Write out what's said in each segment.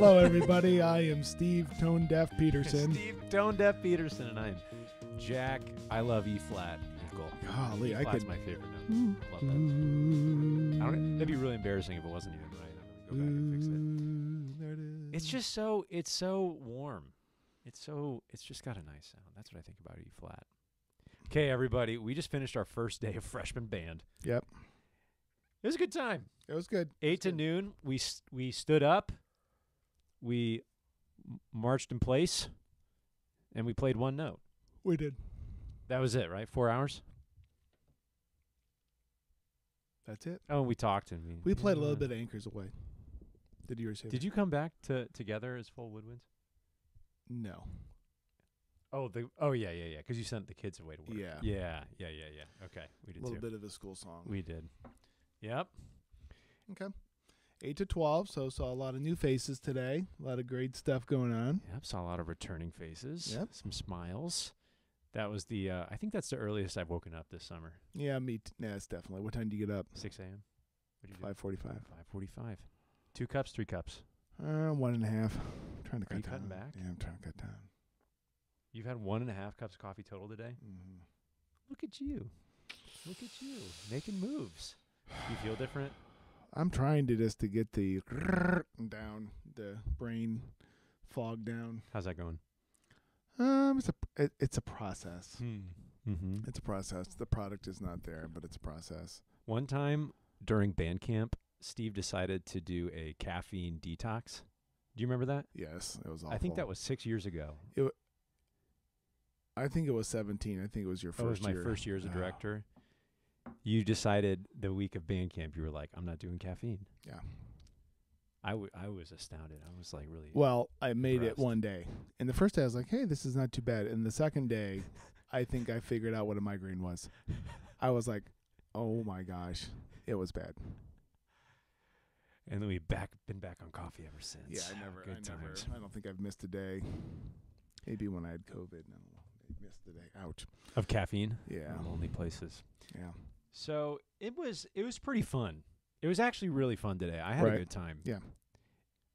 Hello, everybody. I am Steve Tone Deaf Peterson. Steve Tone Deaf Peterson, and I'm Jack. I love E flat. Eagle. Golly, E I flat's could. my favorite note. I love that. I don't, that'd be really embarrassing if it wasn't even right. I'm gonna go back and fix it. Mm, there it is. It's just so it's so warm. It's so it's just got a nice sound. That's what I think about E flat. Okay, everybody, we just finished our first day of freshman band. Yep. It was a good time. It was good. Eight to good. noon. We we stood up. We marched in place, and we played one note. We did. That was it, right? Four hours. That's it. Oh, and we talked and we We played a little bit of Anchors Aweigh. Did yours hit? Did you come back to together as full woodwinds? No. Oh, the oh yeah yeah yeah because you sent the kids away to work. Yeah. yeah yeah yeah yeah. Okay, we did A did little too. bit of a school song. We did. Yep. okay. Eight to twelve. So saw a lot of new faces today. A lot of great stuff going on. Yep. Saw a lot of returning faces. Yep. Some smiles. That was the. Uh, I think that's the earliest I've woken up this summer. Yeah, me. T- yeah, it's definitely. What time do you get up? Six a.m. What do you do? Five forty-five. Five forty-five. Two cups, three cups. Uh, one and a half. trying to Are cut you down. cutting back? Yeah, I'm trying to cut down. You've had one and a half cups of coffee total today. Mm-hmm. Look at you. Look at you making moves. You feel different? I'm trying to just to get the down, the brain fog down. How's that going? Um, it's a it, it's a process. Mm-hmm. It's a process. The product is not there, but it's a process. One time during band camp, Steve decided to do a caffeine detox. Do you remember that? Yes, it was awful. I think that was six years ago. It, I think it was 17. I think it was your first. That was my year. first year as a Ah, director. You decided the week of band camp, you were like, I'm not doing caffeine. Yeah. I, w- I was astounded. I was like, really? Well, I made Impressed. it one day, and the first day I was like, "Hey, this is not too bad." And the second day, I think I figured out what a migraine was. I was like, "Oh my gosh, it was bad." and then we back been back on coffee ever since. Yeah, I never, Good I never. I don't think I've missed a day. Maybe when I had COVID, I. I missed a day. Ouch. Of caffeine. Yeah, Lonely places. yeah, So it was it was pretty fun. It was actually really fun today. I had Right. a good time. Yeah.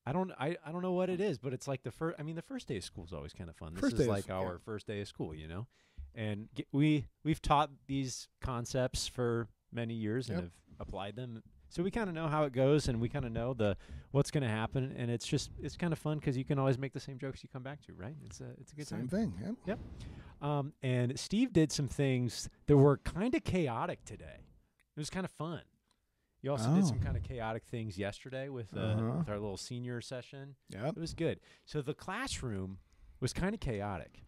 I don't I, I don't know what it is, but it's like the first I mean the first day of school is always kind of fun. This First is like yeah. our first day of school, you know. And g we we've taught these concepts for many years and have applied them. So we kind of know how it goes and we kind of know the what's going to happen and it's just it's kind of fun cuz you can always make the same jokes you come back to, right? It's a it's a good same time. thing. Yeah. Um, and Steve did some things that were kind of chaotic today. It was kind of fun. You also did some Oh. kind of chaotic things yesterday with, uh, Uh-huh. with our little senior session. Yeah, It was good. So the classroom was kind of chaotic.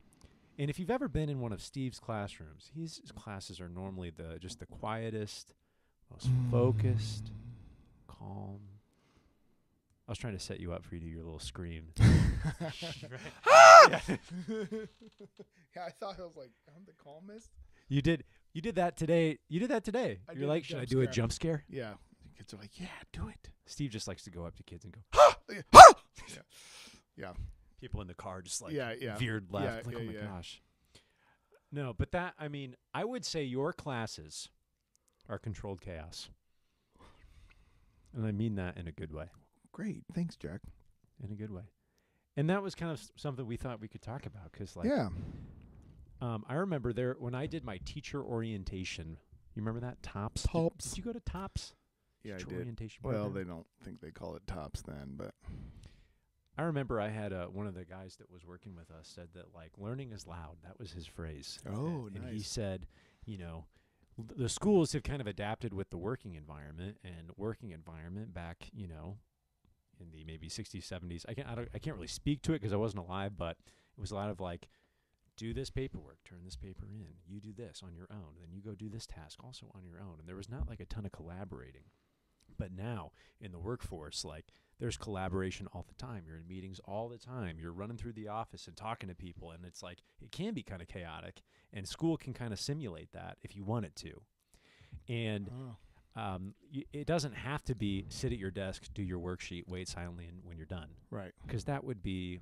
And if you've ever been in one of Steve's classrooms, his his classes are normally the just the quietest, most focused, mm. calm. I was trying to set you up for you to do your little scream. Ah! Yeah. yeah, I thought I was like, I'm the calmest. You did you did that today. You did that today. I You're like, should I jump do a jump scare? Yeah. The kids are like, yeah, do it. Steve just likes to go up to kids and go. yeah. Yeah. People in the car just like Yeah, yeah. veered Yeah, left. like, oh yeah, oh my yeah. gosh. No, but that I mean, I would say your classes are controlled chaos, and I mean that in a good way. Great. Thanks, Jack. In a good way. And that was kind of s- something we thought we could talk about because, like, yeah. um, I remember there when I did my teacher orientation. You remember that Tops? Tops. Did, you go to Tops? Yeah, I did. Orientation. Well, program? they don't think they call it tops then, but I remember I had uh, one of the guys that was working with us said that like learning is loud. That was his phrase. Oh, and, and he said, you know, the schools have kind of adapted with the working environment and working environment back, you know, in the maybe 60s, 70s. I can't, I, don't, I can't really speak to it because I wasn't alive, but it was a lot of like, do this paperwork, turn this paper in, you do this on your own, then you go do this task also on your own. And there was not like a ton of collaborating. But now in the workforce, like there's collaboration all the time. You're in meetings all the time. You're running through the office and talking to people, and it's like it can be kind of chaotic. And school can kind of simulate that if you want it to. And oh, um, it doesn't have to be sit at your desk, do your worksheet, wait silently, and when you're done, right. because that would be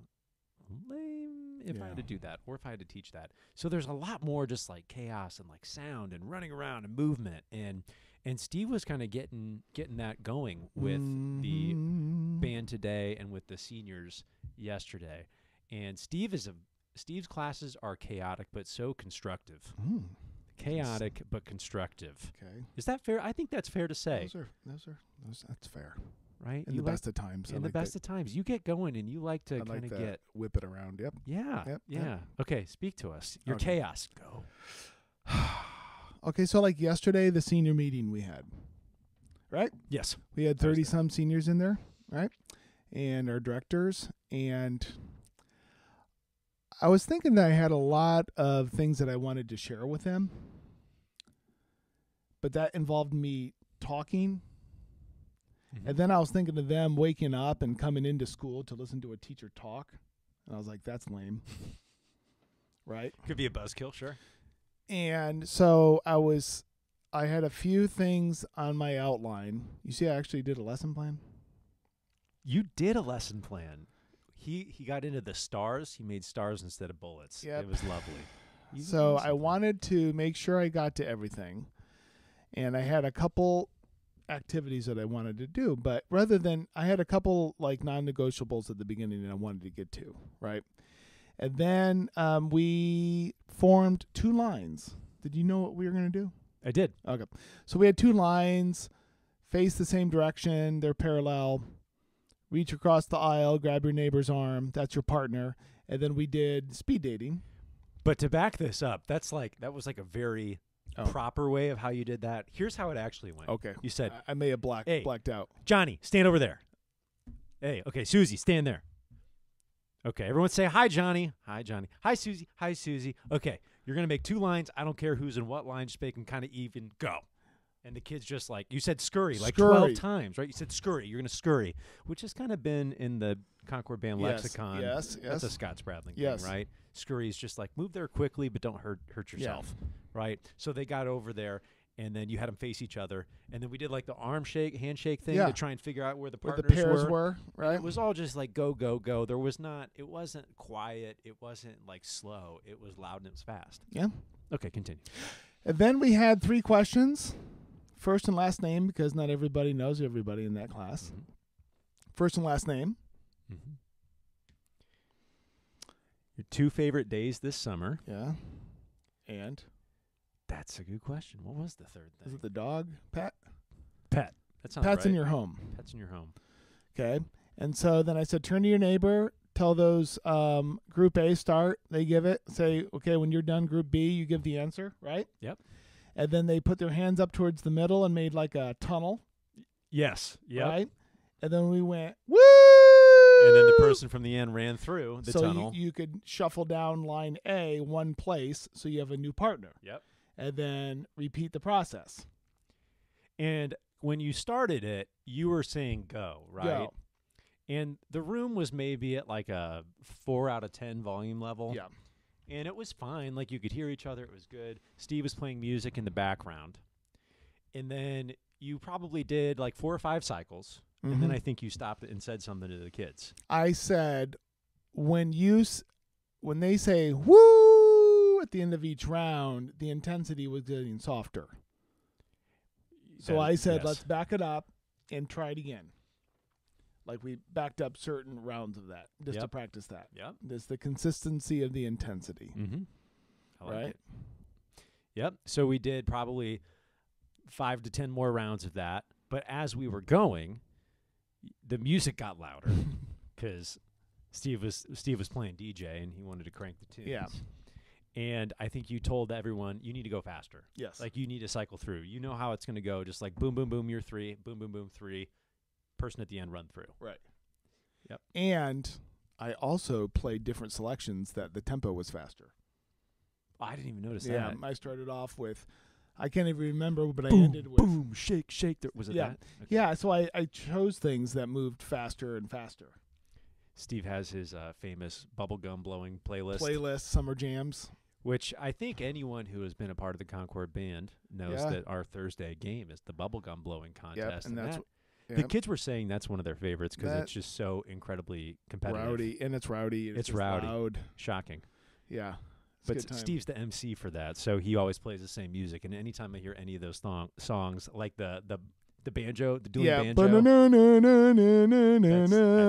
lame if I had to do that, or if I had to teach that. So there's a lot more just like chaos and like sound and running around and movement and and Steve was kind of getting getting that going with the band today and with the seniors yesterday. And Steve is a Steve's classes are chaotic but so constructive. Mm, Chaotic but constructive. okay. Is that fair? I think that's fair to say, Those are those are those, that's fair. right? In you the like, best of times. I in the like best that, of times, you get going and you like to kind of that. get Whip it around. Yep. yeah, Yep, yeah. yep. Okay, speak to us. Your Okay. chaos. Go. okay, so like yesterday, the senior meeting we had, right? Yes. We had 30 some seniors in there, right? And our directors and I was thinking that I had a lot of things that I wanted to share with them. But that involved me talking. Mm-hmm. And then I was thinking of them waking up and coming into school to listen to a teacher talk. And I was like, that's lame. right? Could be a buzzkill, sure. And so I was I had a few things on my outline. You see I actually did a lesson plan? You did a lesson plan. He he got into the stars. He made stars instead of bullets. Yep. It was lovely. You So I wanted to make sure I got to everything. And I had a couple activities that I wanted to do, but rather than I had a couple like non-negotiables at the beginning that I wanted to get to, right? And then um, we formed two lines. Did you know what we were going to do? I did. Okay. So we had two lines, face the same direction, they're parallel. Reach across the aisle, grab your neighbor's arm, that's your partner. And then we did speed dating. But to back this up, that's like that was like a very Oh. proper way of how you did that. Here's how it actually went. Okay. You said, I- I may have black, Hey. blacked out. Johnny, stand over there. Hey, okay, Susie, stand there. Okay, everyone say hi, Johnny. Hi, Johnny. Hi, Susie. Hi, Susie. Okay, you're gonna make two lines. I don't care who's in what line. Just make them kind of even. Go. And the kids just like you said, scurry like Scurry. twelve times, right? You said scurry. You're gonna scurry, which has kind of been in the Concord Band Yes, lexicon. yes, That's a yes. Scott Spradling Yes. thing, right? Scurry is just like move there quickly, but don't hurt hurt yourself, right? So they got over there, and then you had them face each other, and then we did like the arm shake, handshake thing Yeah. to try and figure out where the Where partners the pairs were. were, right? It was all just like go go go. There was not. It wasn't quiet. It wasn't like slow. It was loud and it was fast. yeah. Okay, continue. And then we had three questions. First and last name, because not everybody knows everybody in that class. Mhm. First and last name. Mhm. Your two favorite days this summer. Yeah. And That's a good question. What was the third thing? is it the dog? Pat? Pet. That sounds Pat's right. in your home. Pets in your home. Okay. And so then I said, turn to your neighbor, tell those um, group A start. They give it. Say, okay, when you're done, group B, you give the answer, right? Yep. And then they put their hands up towards the middle and made like a tunnel, Yes. Yep. right? And then we went, woo! And then the person from the end ran through the so you- You, could shuffle down line A one place so you have a new partner. Yep. And then repeat the process. And when you started it, you were saying go, right? Go. And the room was maybe at like a four out of 10 volume level. Yeah. And it was fine. Like you could hear each other. It was good. Steve was playing music in the background. And then you probably did like four or five cycles. And then Mhm. I think you stopped and said something to the kids. I said when you s- when they say woo at the end of each round, the intensity was getting softer. So I said, yes. let's back it up and try it again. Like we backed up certain rounds of that just to practice that. Yep. There's the consistency of the intensity. Mm-hmm. I like Right. it. Yep. So we did probably five to ten more rounds of that. But as we were going, the music got louder because Steve was Steve was playing DJ and he wanted to crank the tunes. Yeah. And I think you told everyone you need to go faster. Yes. Like you need to cycle through. You know how it's going to go. Just like boom, boom, boom. You're three. Boom, boom, boom. Three. Person at the end run through. right. Yep. And I also played different selections that the tempo was faster. I didn't even notice that. Yeah, that. I started off with I can't even remember, but I ended with boom, shake, shake. There, was it Yeah. that? Okay. Yeah, so I, I chose things that moved faster and faster. Steve has his uh, famous bubblegum blowing playlist, Playlist, summer jams. Which I think anyone who has been a part of the Concord band knows Yeah. that our Thursday game is the bubblegum blowing contest. and that's that- Yeah, the kids were saying that's one of their favorites because it's just so incredibly competitive. rowdy, and it's rowdy. and It's rowdy. Loud. Shocking. Yeah, But good S- time. Steve's the MC for that, so he always plays the same music. And anytime I hear any of those thong- songs, like the the the banjo, the dueling yeah, banjo. I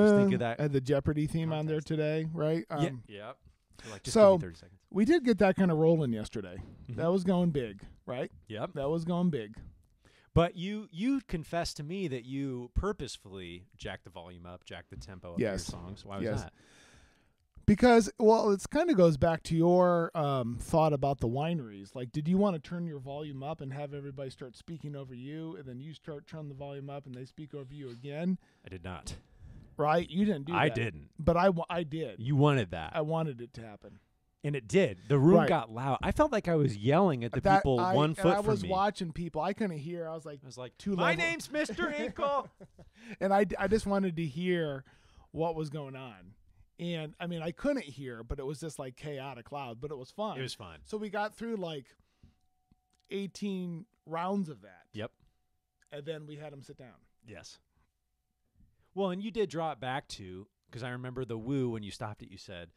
just think of that had the Jeopardy theme on there today, right? yeah, Um, yep. So, like, just so- give me 30 seconds. We did get that kind of rolling yesterday. Mhm. That was going big, right? Yep. That was going big. But you you confessed to me that you purposefully jacked the volume up, jacked the tempo of Yes. your songs. Why was Yes. that? Because well, it's kind of goes back to your um, thought about the wineries. Like, did you want to turn your volume up and have everybody start speaking over you, and then you start turn the volume up and they speak over you again? I did not. Right? You didn't do I that. didn't. but I wa- I did. You wanted that, I wanted it to happen. and it did. The room Right. got loud. I felt like I was yelling at the That- people I, one and foot I from was me. watching people. I couldn't hear. I was like, I was like, Two "My level- name's Mister Inkle." and I, I just wanted to hear what was going on. And I mean, I couldn't hear, but it was just like chaotic loud, but it was fun. it was fun. so we got through like 18 rounds of that. Yep. And then we had them sit down. Yes. Well, and you did draw it back to because I remember the woo when you stopped it. You said,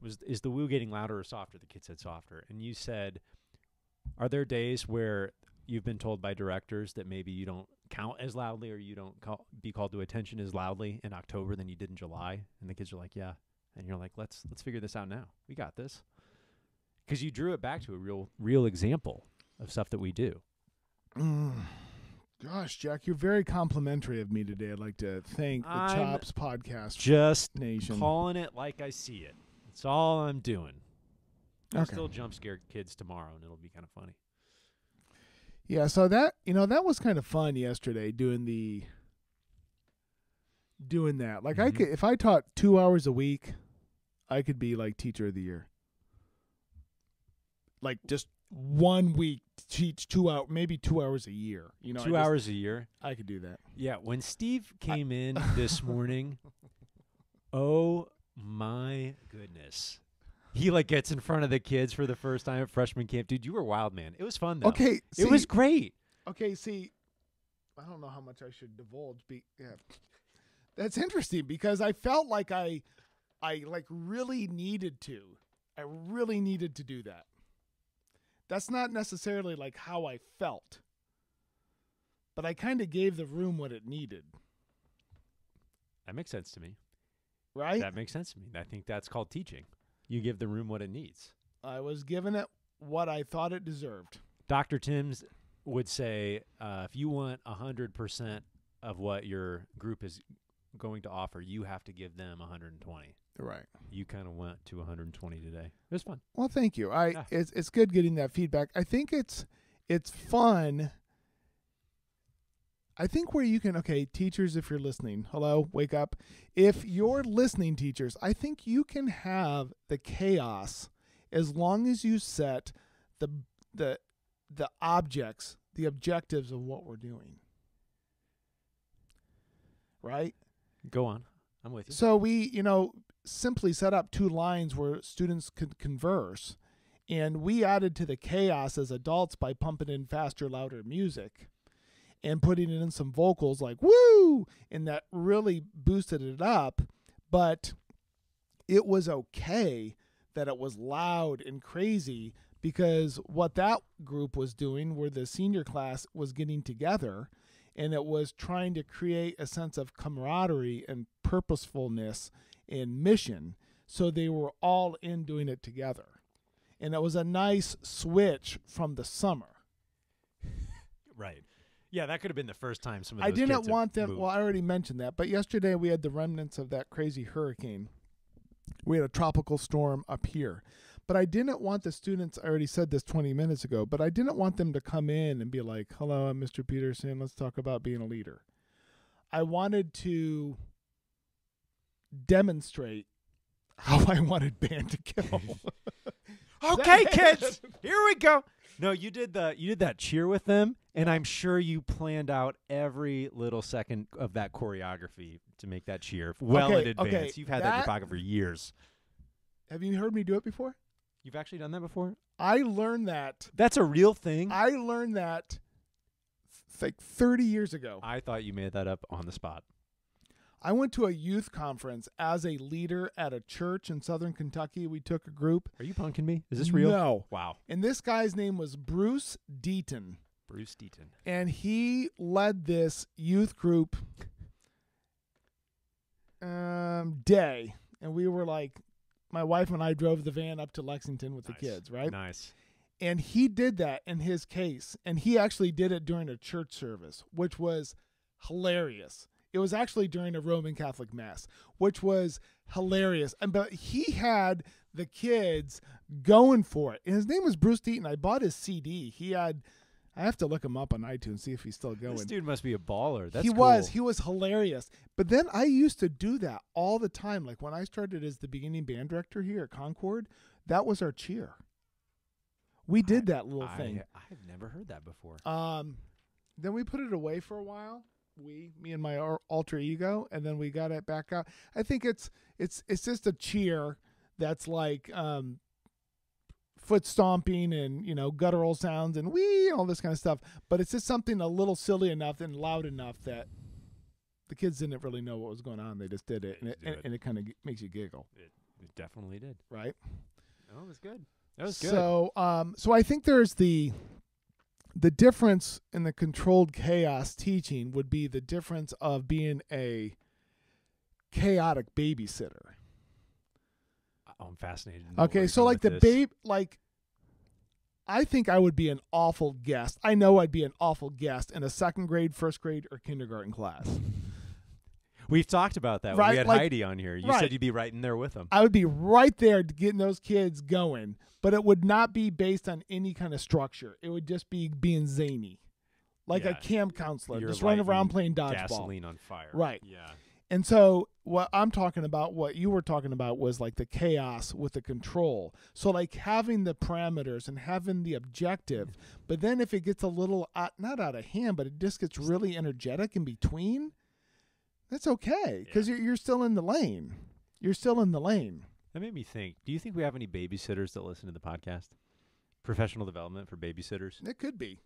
"Was is the woo getting louder or softer?" The kid said softer, and you said, "Are there days where you've been told by directors that maybe you don't count as loudly or you don't call, be called to attention as loudly in October than you did in July?" And the kids are like, "Yeah," and you're like, "Let's let's figure this out now. We got this." Because you drew it back to a real real example of stuff that we do. Mm. Gosh, Jack, you're very complimentary of me today. I'd like to thank the I'm Chops Podcast Just Nation. calling it like I see it. That's all I'm doing. I'll Okay. still jump scare kids tomorrow, and it'll be kind of funny. Yeah, so that you know that was kind of fun yesterday doing the doing that. Like I Mhm. could if I taught 2 hours a week, I could be like teacher of the year. Like just one week teach 2 hour maybe 2 hours a year, you know. Two just- hours a year. I could do that. Yeah. When Steve came in this morning, oh my goodness, he like gets in front of the kids for the first time at freshman camp. Dude, you were wild, man. It was fun though. Okay, It was great. Okay, see, I don't know how much I should divulge. Be yeah, that's interesting because I felt like I, I like really needed to. I really needed to do that. That's not necessarily like how I felt, but I kind of gave the room what it needed, That makes sense to me. right? That makes sense to me. I think that's called teaching. You give the room what it needs. I was giving it what I thought it deserved. Dr. Timms would say uh, if you want 100% of what your group is going to offer, you have to give them 120. Right. You kind of went to 120 today. It was fun. Well, thank you. I Yeah. it's it's good getting that feedback. I think it's it's fun. I think where you can okay, teachers if you're listening, hello, wake up. If you're listening teachers, I think you can have the chaos as long as you set the the the objects, the objectives of what we're doing. Right? Go on. I'm with you. So we, you know, simply set up two lines where students could converse, and we added to the chaos as adults by pumping in faster, louder music and putting in some vocals like woo, and that really boosted it up. But it was okay that it was loud and crazy because what that group was doing, where the senior class was getting together, and it was trying to create a sense of camaraderie and purposefulness and mission. So they were all in doing it together. And it was a nice switch from the summer. Right. Yeah, that could have been the first time some of I didn't want them. moved. Well, I already mentioned that, but yesterday we had the remnants of that crazy hurricane. We had a tropical storm up here, but I didn't want the students. I already said this 20 minutes ago, but I didn't want them to come in and be like, "Hello, I'm Mr. Peterson. Let's talk about being a leader." I wanted to demonstrate how I wanted band to go. okay, kids, here we go. No, you did the you did that cheer with them, and I'm sure you planned out every little second of that choreography to make that cheer well Okay, in okay, advance. You've had that in your pocket for years. Have you heard me do it before? You've actually done that before. I learned that. That's a real thing. I learned that like 30 years ago. I thought you made that up on the spot. I went to a youth conference as a leader at a church in southern Kentucky. We took a group. Are you punking me? Is this real? No. Wow. And this guy's name was Bruce Deaton. Bruce Deaton. and he led this youth group um, day, and we were like, my wife and I drove the van up to Lexington with Nice. the kids, right? Nice. And he did that in his case, and he actually did it during a church service, which was hilarious. It was actually during a Roman Catholic mass, which was hilarious. And but he had the kids going for it. And his name was Bruce Deaton. I bought his CD. He had I have to look him up on iTunes see if he's still going. This dude must be a baller. That's he was he was hilarious. But then I used to do that all the time. Like when I started as the beginning band director here at Concord, that was our cheer. We did that little thing. I, I've never heard that before. Um, then we put it away for a while. We, me and my alter ego, and then we got it back out. I think it's it's it's just a cheer that's like um, foot stomping and you know guttural sounds and wee all this kind of stuff. But it's just something a little silly enough and loud enough that the kids didn't really know what was going on. They just did it, and it, Just do and, it. and it kind of makes you giggle, It, it definitely did. right? Oh, it was good. That was good. So, um, so I think there's the the difference in the controlled chaos teaching would be the difference of being a chaotic babysitter. I'm fascinated. to know where Okay, so like the this. babe, like I think I would be an awful guest. I know I'd be an awful guest in a second grade, first grade, or kindergarten class. We've talked about that. Right, we had like- Heidi on here. You right. said you'd be right in there with them. I would be right there getting those kids going, but it would not be based on any kind of structure. It would just be being zany, like a camp counselor, You're just running around playing dodgeball. Gasoline on fire. Right. Yeah. And so what I'm talking about, what you were talking about was like the chaos with the control. So like having the parameters and having the objective, but then if it gets a little out, not out of hand, but it just gets really energetic in between, that's okay because you're you're still in the lane. You're still in the lane. That made me think. Do you think we have any babysitters that listen to the podcast? Professional development for babysitters. It could be.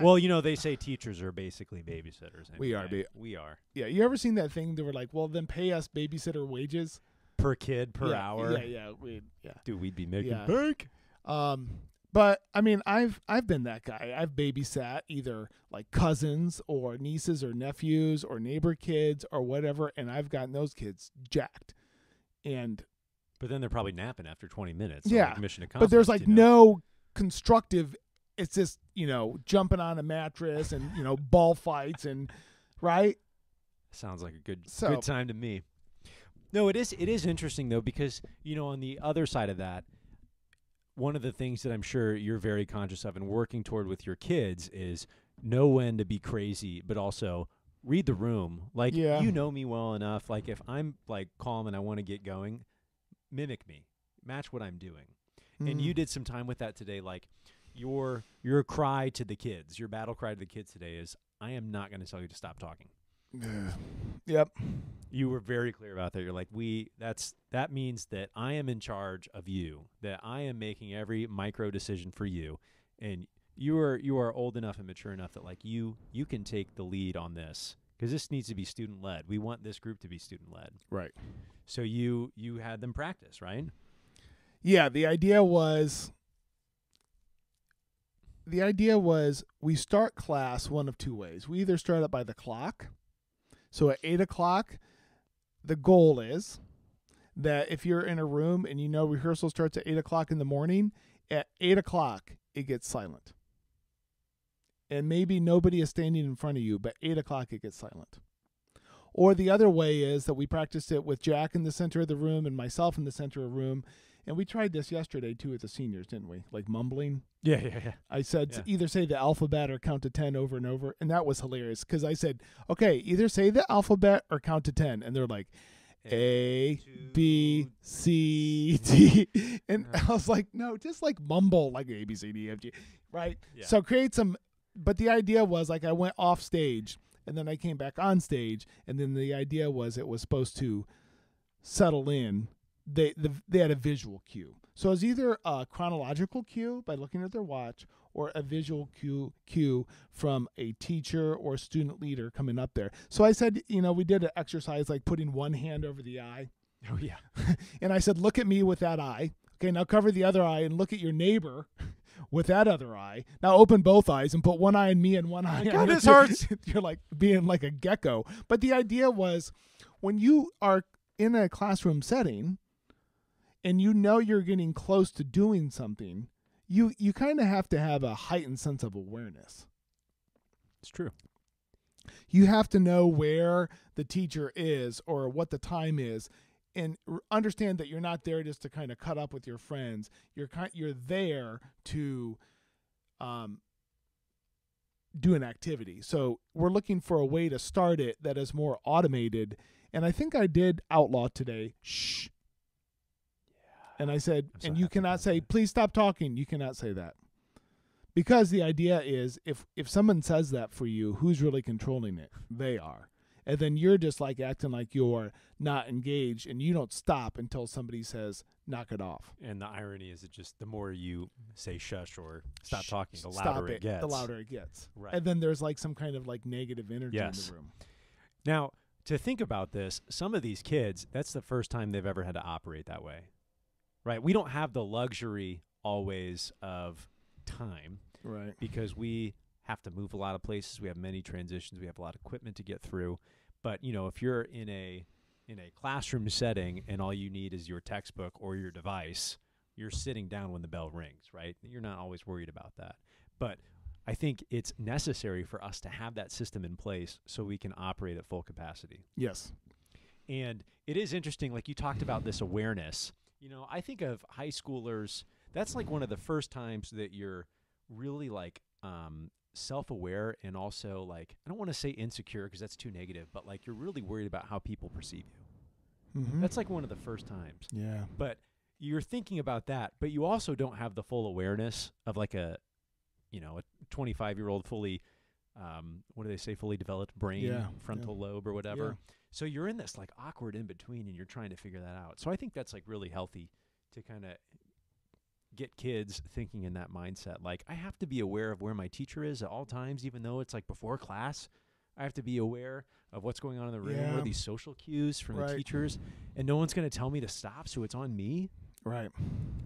Well, you know they say teachers are basically babysitters. We are ba- we are Yeah, you ever seen that thing? They were like, "Well, then pay us babysitter wages per kid per Yeah, hour. Yeah, yeah, we, yeah. Dude, we'd be making Yeah. bank. Um, but I mean, I've I've been that guy. I've babysat either like cousins or nieces or nephews or neighbor kids or whatever, and I've gotten those kids jacked. And But then they're probably napping after 20 minutes. so, Yeah, like, mission accomplished. but there's like you know? no constructive. It's just you know jumping on a mattress and you know ball fights and right. Sounds like a good So- good time to me. No, it is it is interesting though because you know on the other side of that, one of the things that I'm sure you're very conscious of and working toward with your kids is know when to be crazy, but also read the room. Like Yeah. you know me well enough. Like if I'm like calm and I want to get going, mimic me, match what I'm doing. And you Mhm. did some time with that today. Like your your cry to the kids, your battle cry to the kids today is, I am not going to tell you to stop talking yep. you were very clear about that. You're like, we that's that means that I am in charge of you, that I am making every micro decision for you, and you are you are old enough and mature enough that like you you can take the lead on this because this needs to be student led. We want this group to be student led. Right. So you you had them practice, right? Yeah, the idea was the idea was we start class one of two ways. We either start it by the clock. So at eight o'clock, the goal is that if you're in a room and you know rehearsal starts at eight o'clock in the morning, at eight o'clock it gets silent. And maybe nobody is standing in front of you, but eight o'clock it gets silent. Or the other way is that we practiced it with Jack in the center of the room and myself in the center of the room. And we tried this yesterday too with the seniors, didn't we? Like mumbling. Yeah, yeah, yeah. I said Yeah. either say the alphabet or count to 10 over and over. And that was hilarious because I said, okay, either say the alphabet or count to 10. And they're like, A, B, C, D. And uh-huh. I was like, no, just like mumble like A, B, C, D, F, G. Right? Yeah. So create some. But the idea was like I went off stage and then I came back on stage. And then the idea was it was supposed to settle in. They, the, they had a visual cue. So it was either a chronological cue by looking at their watch or a visual cue cue from a teacher or student leader coming up there. So I said, you know, we did an exercise like putting one hand over the eye. Oh yeah. And I said, look at me with that eye. Okay, now cover the other eye and look at your neighbor with that other eye. Now open both eyes and put one eye on me and one eye. God, on this you." hurts. You're like being like a gecko. But the idea was when you are in a classroom setting and you know you're getting close to doing something, you you kind of have to have a heightened sense of awareness. It's true. You have to know where the teacher is or what the time is and r- understand that you're not there just to kind of cut up with your friends. You're kind you're there to um do an activity. So we're looking for a way to start it that is more automated. And I think I did outlaw today. Shh. And I said, so and you cannot say, that. please stop talking. You cannot say that. Because the idea is if if someone says that for you, who's really controlling it? They are. And then you're just like acting like you're not engaged and you don't stop until somebody says, knock it off. And the irony is, it just the more you say shush or stop Shh, talking, the louder it, it, gets. The louder it gets. Right. And then there's like some kind of like negative energy in the room. Now, to think about this, some of these kids, that's the first time they've ever had to operate that way. Right? We don't have the luxury always of time Right. because we have to move a lot of places. We have many transitions. We have a lot of equipment to get through. But, you know, if you're in a in a classroom setting and all you need is your textbook or your device, you're sitting down when the bell rings, right? You're not always worried about that. But I think it's necessary for us to have that system in place so we can operate at full capacity. Yes. And it is interesting, like you talked about this awareness. You know, I think of high schoolers, that's like one of the first times that you're really like um, self aware and also like, I don't want to say insecure because that's too negative, but like you're really worried about how people perceive you. Mm-hmm. That's like one of the first times. yeah. But you're thinking about that, but you also don't have the full awareness of like a, you know, a 25 year old fully, um, what do they say, fully developed brain, Yeah, frontal lobe or whatever. So you're in this like awkward in between and you're trying to figure that out. So I think that's like really healthy to kind of get kids thinking in that mindset. Like I have to be aware of where my teacher is at all times, even though it's like before class. I have to be aware of what's going on in the room. What Yeah. are these social cues from the teachers? And no one's going to tell me to stop, so it's on me. Right.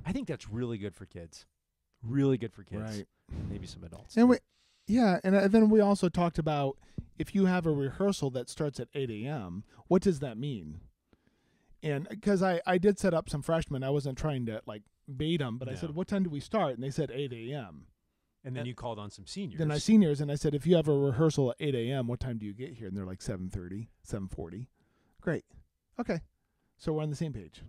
I think that's really good for kids. Really good for kids. Right. Maybe some adults. And we, yeah, and uh, then we also talked about if you have a rehearsal that starts at 8 a.m., what does that mean? And because I, I did set up some freshmen, I wasn't trying to like bait them, but I said, what time do we start? And they said 8 a.m. and then you called on some seniors. Then I seniors, and I said, if you have a rehearsal at 8 a.m., what time do you get here? And they're like 7.30, 7.40. Great. Okay. So we're on the same page.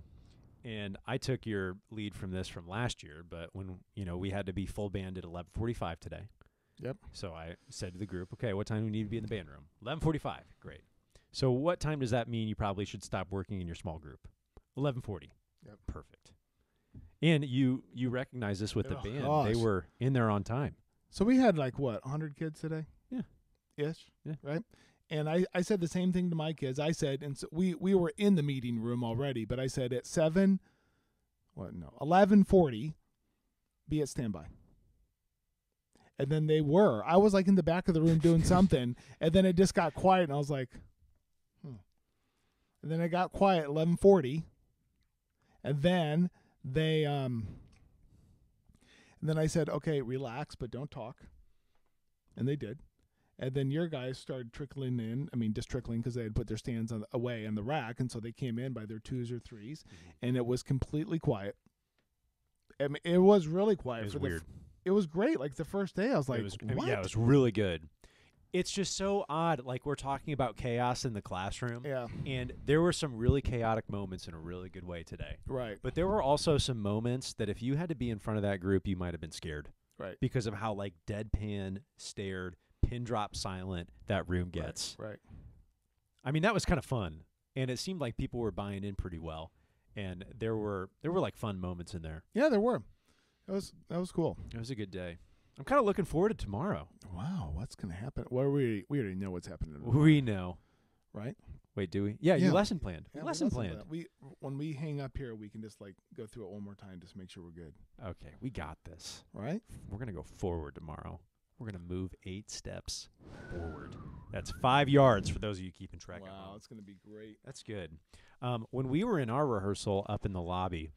and I took your lead from this from last year, but when you know we had to be full band at 11:45 today. Yep. So I said to the group, "Okay, what time do we need to be in the band room?" 11:45. Great. So what time does that mean you probably should stop working in your small group? 11:40. Yep. Perfect. And you you recognize this with the Oh, band. gosh. They were in there on time. So we had like what, 100 kids today? Yeah. Ish. Yeah. Right. And I, I said the same thing to my kids. I said, and so we we were in the meeting room already, but I said at seven, what no, eleven forty, be at standby. And then they were. I was like in the back of the room doing something, and then it just got quiet, and I was like, hmm. And then it got quiet eleven forty, and then they um. And then I said, okay, relax, but don't talk. And they did. And then your guys started trickling in. I mean, just trickling because they had put their stands on, away on the rack, and so they came in by their twos or 3s and it was completely quiet. I mean, it was really quiet. It was weird. F- it was great. Like the first day, I was like, it was, I mean, yeah, it was really good. It's just so odd. Like we're talking about chaos in the classroom, yeah, and there were some really chaotic moments in a really good way today. right, But there were also some moments that if you had to be in front of that group, you might have been scared right. because of how like deadpan, stared, pin drop silent that room gets. Right. I mean, that was kind of fun, and it seemed like people were buying in pretty well, and there were there were like fun moments in there. Yeah, there were. That was that was cool. It was a good day. I'm kind of looking forward to tomorrow. Wow, what's gonna happen? Well, we we already know what's happening, We know. right? Wait, do we? Yeah, Yeah. you lesson planned. Yeah, lesson lesson planned. plan. We when we hang up here, we can just like go through it one more time, just make sure we're good. Okay, we got this. Right? We're gonna go forward tomorrow. We're gonna move eight steps forward. That's five yards for those of you keeping track. Wow, it's gonna be great. That's good. Um, when we were in our rehearsal up in the lobby,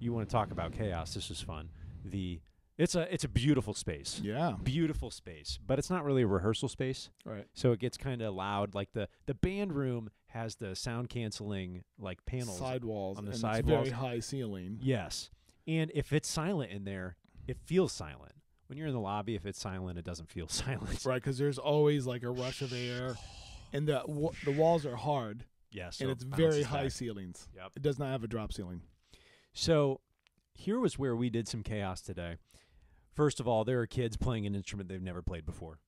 you want to talk about chaos? This is fun. The It's a it's a beautiful space. Yeah. Beautiful space, but it's not really a rehearsal space. Right. So it gets kind of loud. Like the the band room has the sound canceling like panels. Sidewalls on the side very high ceiling. Yes. And if it's silent in there, it feels silent. When you're in the lobby, if it's silent, it doesn't feel silent. Right, because there's always like a rush of air, and the the walls are hard, Yeah. So and it it's very high back. ceilings. Yep. It does not have a drop ceiling. So here was where we did some chaos today. First of all, there are kids playing an instrument they've never played before,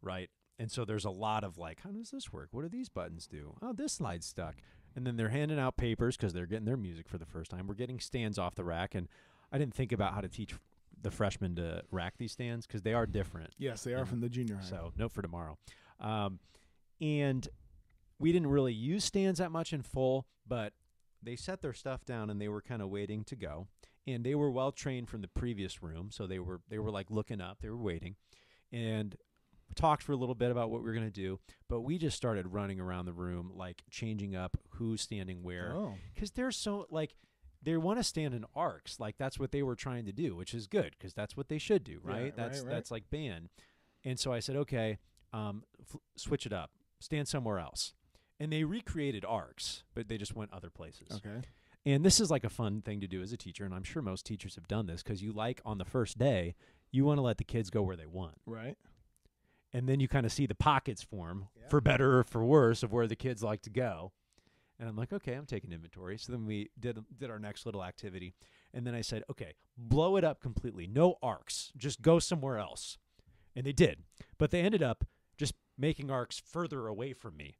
right? And so there's a lot of like, how does this work? What do these buttons do? Oh, this slide's stuck. And then they're handing out papers because they're getting their music for the first time. We're getting stands off the rack, and I didn't think about how to teach the freshmen to rack these stands because they are different. Yes, they are Mhm. from the junior high. So note for tomorrow. Um, and we didn't really use stands that much in full, but they set their stuff down and they were kind of waiting to go. And they were well trained from the previous room, so they were they were like looking up, they were waiting, and talked for a little bit about what we were gonna do. But we just started running around the room, like changing up who's standing where oh, because they're so like they want to stand in arcs like that's what they were trying to do which is good because that's what they should do Yeah, right right, that's right. that's like band and so i said okay um, f- switch it up stand somewhere else and they recreated arcs but they just went other places okay. and this is like a fun thing to do as a teacher and i'm sure most teachers have done this because you like on the first day you want to let the kids go where they want Right. and then you kind of see the pockets form Yeah. for better or for worse of where the kids like to go. And I'm like, okay, I'm taking inventory. So then we did did our next little activity, and then I said, okay, blow it up completely, no arcs, just go somewhere else. And they did, but they ended up just making arcs further away from me.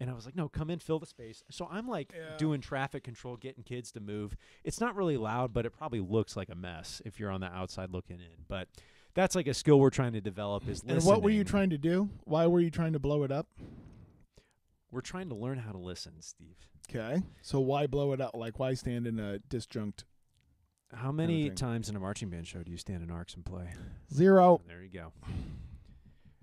And I was like, no, come in, fill the space. So I'm like Yeah. doing traffic control, getting kids to move. It's not really loud, but it probably looks like a mess if you're on the outside looking in. But that's like a skill we're trying to develop is And what were you trying to do? Why were you trying to blow it up? We're trying to learn how to listen, Steve. Okay. So why blow it up? Like why stand in a disjunct How many times in a marching band show do you stand in arcs and play? zero? There you go.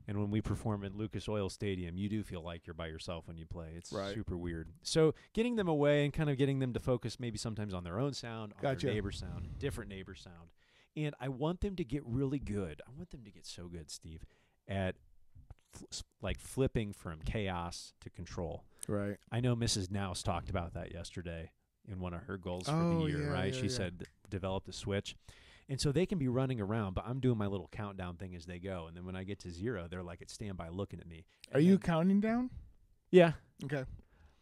And when we perform at Lucas Oil Stadium, you do feel like you're by yourself when you play. It's Right. super weird. So getting them away and kind of getting them to focus maybe sometimes on their own sound, on Gotcha. their neighbor sound, different neighbor sound. And I want them to get really good. I want them to get so good, Steve, at fl- like flipping from chaos to control. Right. I know Mrs. Nouse talked about that yesterday in one of her goals for Oh, the year, yeah, right? yeah, she yeah. said develop the switch. And so they can be running around, but I'm doing my little countdown thing as they go. And then when I get to zero, they're like at standby looking at me. Are And you then- counting down? yeah, Okay.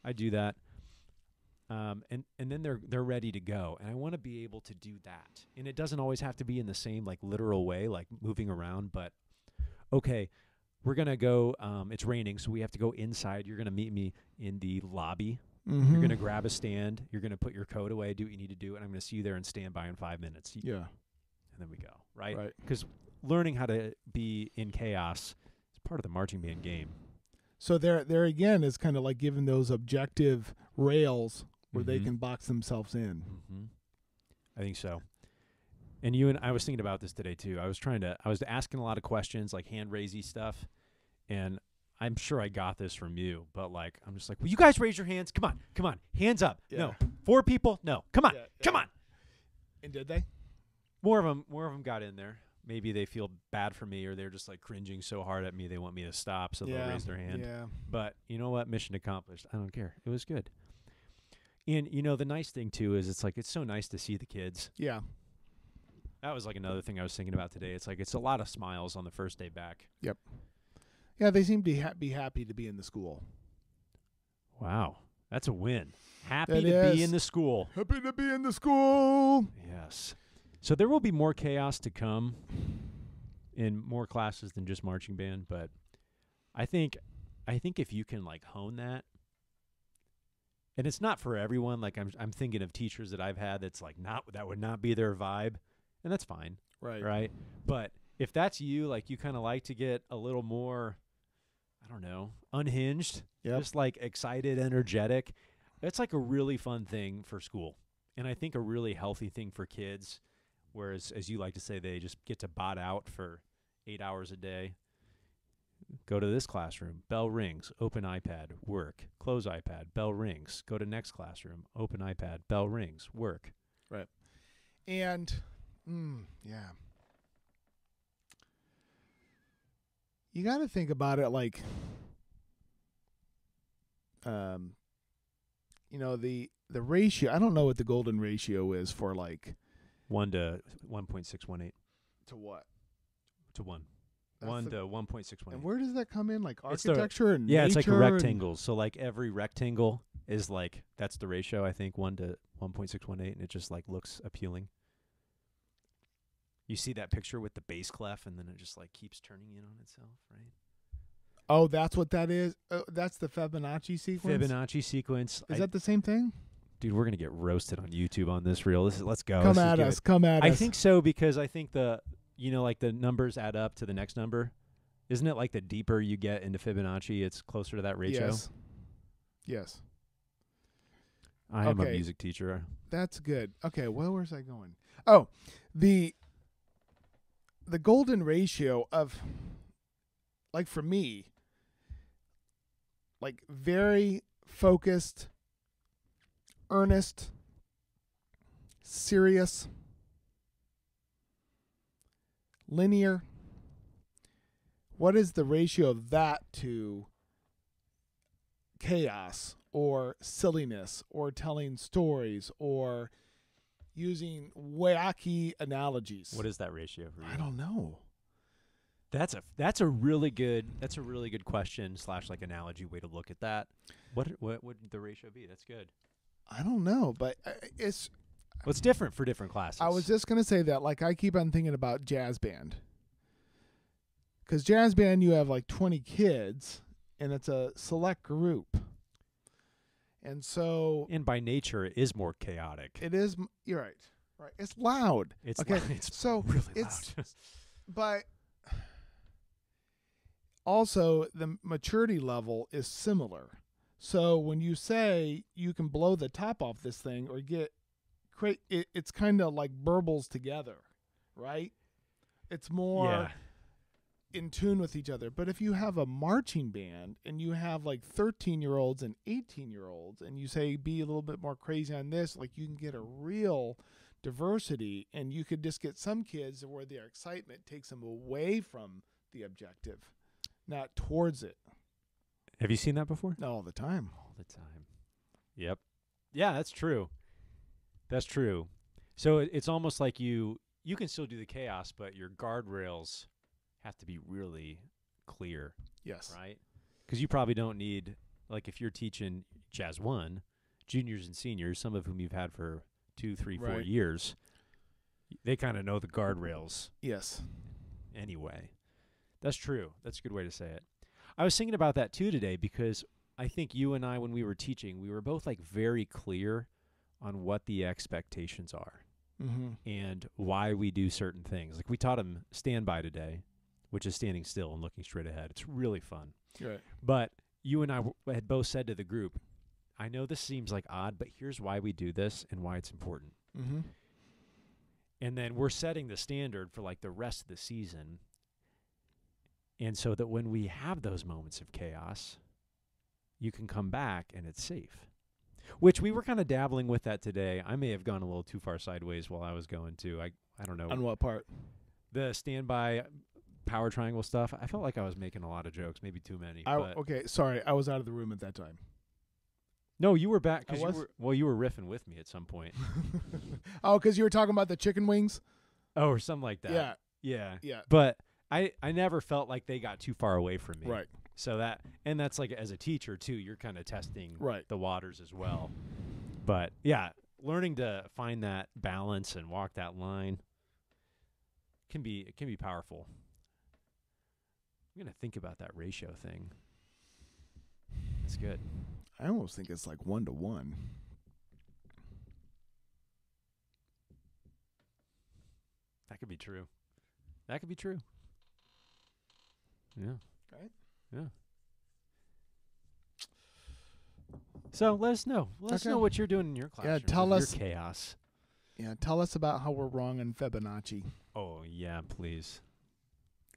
I do that. Um, and and then they're they're ready to go, and I want to be able to do that. And it doesn't always have to be in the same like literal way, like moving around. But okay, we're gonna go. Um, it's raining, so we have to go inside. You're gonna meet me in the lobby Mm-hmm. You're going to grab a stand. You're going to put your coat away, do what you need to do, and I'm going to see you there and stand by in five minutes. Y- Yeah. And then we go, right? Right. Because learning how to be in chaos is part of the marching band game. So there, there again is kind of like giving those objective rails where they Mhm. can box themselves in. hmm I think so. And you and I was thinking about this today too. I was trying to, I was asking a lot of questions, like hand raisy stuff, and I'm sure I got this from you, but like I'm just like, will you guys raise your hands? Come on, come on, hands up. No, four people. No, come on, Yeah, come on. And did they? More of them, more of them got in there. Maybe they feel bad for me, or they're just like cringing so hard at me they want me to stop, so yeah. they'll raise their hand. Yeah. But you know what? Mission accomplished. I don't care. It was good. And you know the nice thing too is it's like it's so nice to see the kids. Yeah. That was like another thing I was thinking about today. It's like it's a lot of smiles on the first day back. Yep. Yeah. They seem to ha- be happy to be in the school. Wow, that's a win. Happy That to be in the school. Happy to be in the school. Yes. So there will be more chaos to come in more classes than just marching band, but I think I think if you can like hone that and it's not for everyone, like I'm I'm thinking of teachers that I've had that's like not that would not be their vibe, and that's fine, Right. right? But if that's you, like you kind of like to get a little more I don't know, unhinged, Yep. just like excited, energetic. It's like a really fun thing for school. And I think a really healthy thing for kids. Whereas, as you like to say, they just get to bot out for eight hours a day. Go to this classroom, bell rings, open iPad, work. Close iPad, bell rings. Go to next classroom, open iPad, bell rings, work. Right. And, mm, yeah. You got to think about it like, um, you know the the ratio. I don't know what the golden ratio is for like one to one point six one eight to what to one. That's one the- to one point six one and where does that come in like It's the- architecture and Yeah, it's like a nature and- rectangle. So like every rectangle is like that's the ratio. I think one to one point six one eight, and it just like looks appealing. You see that picture with the bass clef, and then it just like keeps turning in on itself, right? oh that's what that is oh, that's the fibonacci sequence Fibonacci sequence. is I- that the same thing dude, we're gonna get roasted on YouTube on this reel. This is, let's go. come is at us come at I us I think so because I think the you know like the numbers add up to the next number. Isn't it like the deeper you get into Fibonacci, it's closer to that ratio? yes yes I am a music teacher. That's good. Okay, well, where's I going? Oh, the the golden ratio of like for me, like very focused, earnest, serious, linear. What is the ratio of that to chaos or silliness or telling stories or using wacky analogies. What is that ratio for you? I don't know. That's a that's a really good that's a really good question slash like analogy way to look at that. What what would the ratio be? That's good. I don't know, but uh, it's. Well, it's different for different classes. I was just gonna say that, like, I keep on thinking about jazz band, because jazz band you have like twenty kids, and it's a select group, and so and by nature it is more chaotic. it is. You're right, right. It's loud. it's okay, loud- it's so really it's loud. but also the maturity level is similar. So when you say you can blow the top off this thing or get create it, it's kind of like burbles together, right? It's more yeah. in tune with each other. But if you have a marching band and you have like 13 year olds and 18 year olds and you say be a little bit more crazy on this, like you can get a real diversity and you could just get some kids where their excitement takes them away from the objective, not towards it Have you seen that before? all the time. All the time. Yep. Yeah, that's true. That's true. So it, it's almost like you you can still do the chaos, but your guardrails have to be really clear, Yes. right? Because you probably don't need like if you're teaching jazz one, juniors and seniors, some of whom you've had for two, three, four Right. years, they kind of know the guardrails Yes. anyway. That's true. That's a good way to say it. I was thinking about that too today because I think you and I, when we were teaching, we were both like very clear on what the expectations are Mm-hmm. and why we do certain things. Like we taught them standby today, which is standing still and looking straight ahead. It's really fun. Right. But you and I w- had both said to the group, I know this seems like odd, but here's why we do this and why it's important. Mm-hmm. and then we're setting the standard for like the rest of the season and so that when we have those moments of chaos you can come back and it's safe. Which we were kind of dabbling with that today. I may have gone a little too far sideways while i was going to i i don't know. On what part? the standby power triangle stuff. I felt like i was making a lot of jokes maybe too many I, okay, sorry, I was out of the room at that time. no you were back because you were well you were riffing with me at some point. Oh, because you were talking about the chicken wings. oh or something like that. Yeah, yeah. Yeah, but I, I never felt like they got too far away from me. right, So that and that's like as a teacher too, you're kind of testing right. the waters as well. But yeah, learning to find that balance and walk that line can be it can be powerful. I'm gonna think about that ratio thing. That's good. I almost think it's like one to one. That could be true. That could be true. Yeah. Right? Yeah. So let us know. Let us know what you're doing in your classroom. tell us- your chaos. Yeah, tell us about how we're wrong in Fibonacci, Oh yeah, please.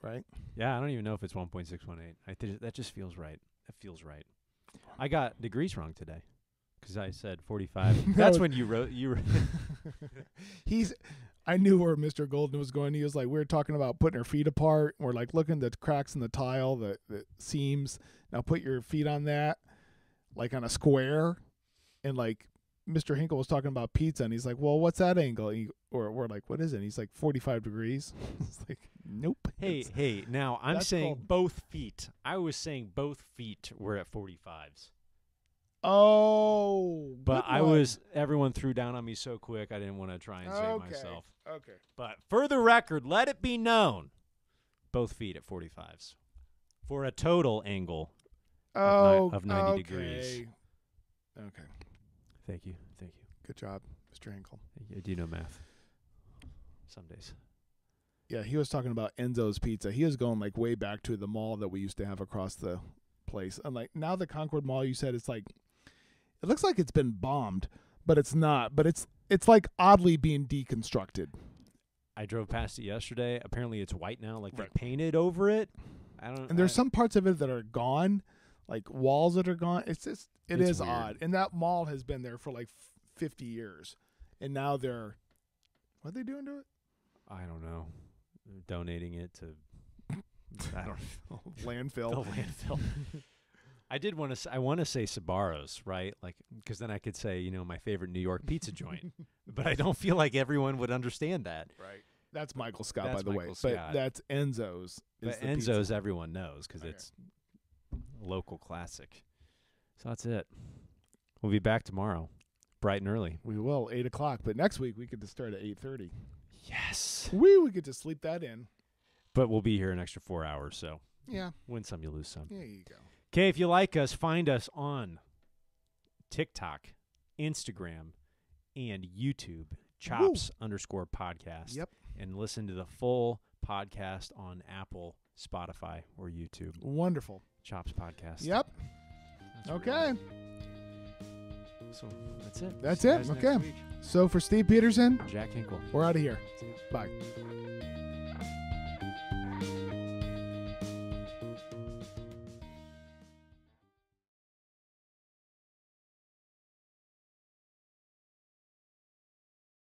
right? Yeah, I don't even know if it's 1.618. I th- that just feels right. That feels right. I got degrees wrong today because I said 45. That's when you wrote you. Were He's I knew where Mr. Golden was going. He was like, we were talking about putting our feet apart. We're like looking at the cracks in the tile, the, the seams. Now put your feet on that, like on a square. And like Mr. Hinkle was talking about pizza, and he's like, well, what's that angle? He, or we're like, what is it? And he's like, 45 degrees. it's like, nope. Hey, It's- hey, now I'm saying called- both feet. I was saying both feet were at 45s. Oh. But I one. was everyone threw down on me so quick I didn't want to try and save okay. myself. Okay. But for the record, let it be known both feet at 45s for a total angle. Oh, of 90 okay. degrees. Okay. Thank you. Thank you. Good job, Mr. Hinkle. I do know math. Some days. Yeah, he was talking about Enzo's Pizza. He was going like way back to the mall that we used to have across the place. And like now the Concord Mall, you said it's like it looks like it's been bombed, but it's not. But it's it's like oddly being deconstructed. I drove past it yesterday. Apparently it's white now, like Right. they painted over it. I don't And there's I- some parts of it that are gone, like walls that are gone. It's just it is It's weird. odd. And that mall has been there for like 50 years. And now they're what are they doing to it? I don't know. Donating it to I don't the Landfill. landfill. I did want to. I want to say Sbarro's, right? Like, because then I could say, you know, my favorite New York pizza joint. But I don't feel like everyone would understand that. Right. That's Michael Scott, That's by the way. Michael But that's Enzo's. is But the pizza. Enzo's, everyone knows because Okay. it's a local classic. So that's it. We'll be back tomorrow, bright and early. We will eight o'clock, but next week we get to start at eight thirty. Yes. We we get to sleep that in. But we'll be here an extra four hours, so Yeah, win some, you lose some. there you go. Okay, if you like us, find us on TikTok, Instagram, and YouTube. Chops underscore podcast. Yep. And listen to the full podcast on Apple, Spotify, or YouTube. Wonderful. Chops podcast. Yep. That's Okay. So that's it. That's See it. Okay. So for Steve Peterson, Jack Hinkle. we're out of here. See ya. Bye.